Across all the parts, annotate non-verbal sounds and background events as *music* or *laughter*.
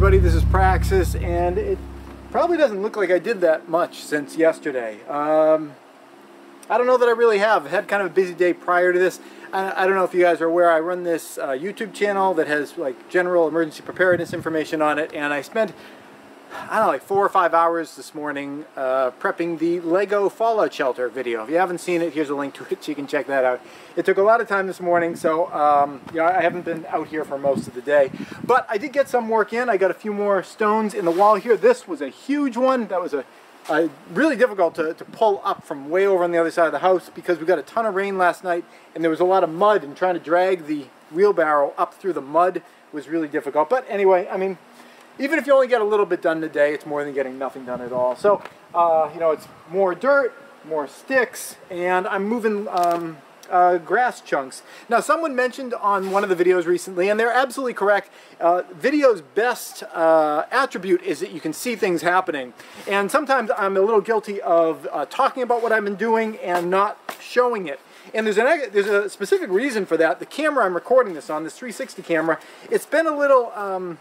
everybody, this is Praxis, and it probably doesn't look like I did that much since yesterday. Um, I don't know that I really have. Had kind of a busy day prior to this. I, I don't know if you guys are aware, I run this uh, YouTube channel that has like general emergency preparedness information on it, and I spent I don't know, like four or five hours this morning uh, prepping the Lego Fallout Shelter video. If you haven't seen it, here's a link to it so you can check that out. It took a lot of time this morning, so um, you know, I haven't been out here for most of the day. But I did get some work in. I got a few more stones in the wall here. This was a huge one. That was a, a really difficult to, to pull up from way over on the other side of the house because we got a ton of rain last night and there was a lot of mud and trying to drag the wheelbarrow up through the mud was really difficult. But anyway, I mean, even if you only get a little bit done today, it's more than getting nothing done at all. So, uh, you know, it's more dirt, more sticks, and I'm moving um, uh, grass chunks. Now, someone mentioned on one of the videos recently, and they're absolutely correct, uh, video's best uh, attribute is that you can see things happening. And sometimes I'm a little guilty of uh, talking about what I've been doing and not showing it. And there's, an, there's a specific reason for that. The camera I'm recording this on, this 360 camera, it's been a little... Um,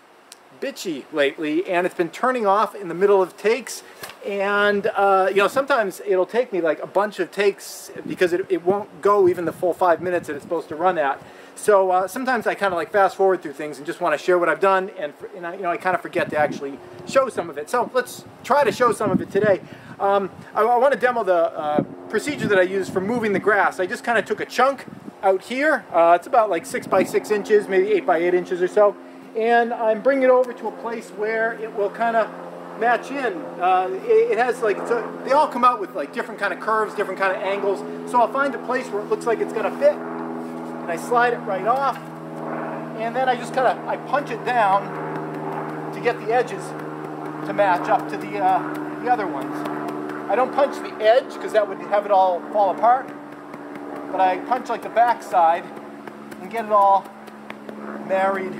bitchy lately and it's been turning off in the middle of takes. And uh, you know sometimes it'll take me like a bunch of takes because it, it won't go even the full five minutes that it's supposed to run at. So uh, sometimes I kind of like fast forward through things and just want to share what I've done and, and I, you know I kind of forget to actually show some of it. So let's try to show some of it today. Um, I, I, want to demo the uh, procedure that I use for moving the grass. I just kind of took a chunk out here. Uh, it's about like six by six inches maybe eight by eight inches or so and I'm bringing it over to a place where it will kind of match in. Uh, it, it, has like, a, they all come out with like different kind of curves, different kind of angles. So I'll find a place where it looks like it's gonna fit, and I slide it right off, and then I just kind of, I punch it down to get the edges to match up to the, uh, the other ones. I don't punch the edge because that would have it all fall apart, but I punch like the back side and get it all married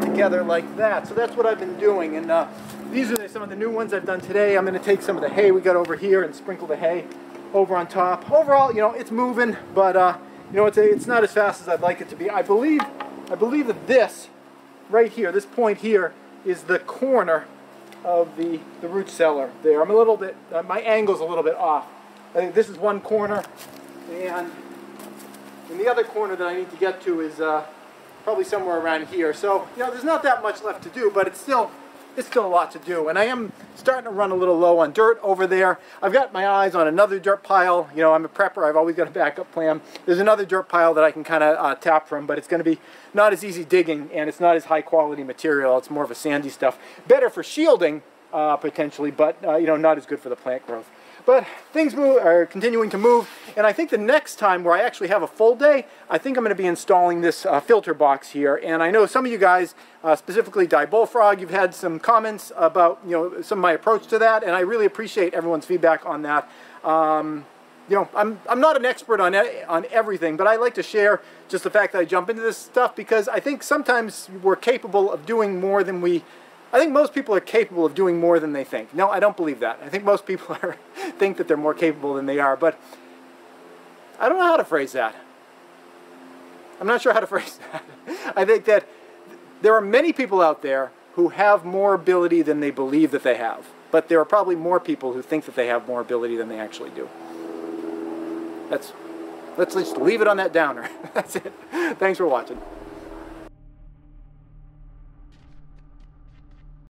together like that. So that's what I've been doing. And uh, these are some of the new ones I've done today. I'm going to take some of the hay we got over here and sprinkle the hay over on top. Overall, you know, it's moving, but uh, you know, it's, a, it's not as fast as I'd like it to be. I believe, I believe that this right here, this point here, is the corner of the, the root cellar there. I'm a little bit, uh, my angle's a little bit off. I think this is one corner, and, and the other corner that I need to get to is uh, probably somewhere around here. So, you know, there's not that much left to do, but it's still, it's still a lot to do. And I am starting to run a little low on dirt over there. I've got my eyes on another dirt pile. You know, I'm a prepper. I've always got a backup plan. There's another dirt pile that I can kind of uh, tap from, but it's going to be not as easy digging, and it's not as high quality material. It's more of a sandy stuff. Better for shielding, uh, potentially, but, uh, you know, not as good for the plant growth. But things move, are continuing to move, and I think the next time where I actually have a full day, I think I'm going to be installing this uh, filter box here. And I know some of you guys, uh, specifically Die Bullfrog, you've had some comments about you know some of my approach to that, and I really appreciate everyone's feedback on that. Um, you know, I'm, I'm not an expert on, on everything, but I like to share just the fact that I jump into this stuff because I think sometimes we're capable of doing more than we I think most people are capable of doing more than they think. No, I don't believe that. I think most people are, *laughs* think that they're more capable than they are, but I don't know how to phrase that. I'm not sure how to *laughs* phrase that. I think that there are many people out there who have more ability than they believe that they have. But there are probably more people who think that they have more ability than they actually do. That's, let's just leave it on that downer. *laughs* That's it. Thanks for watching.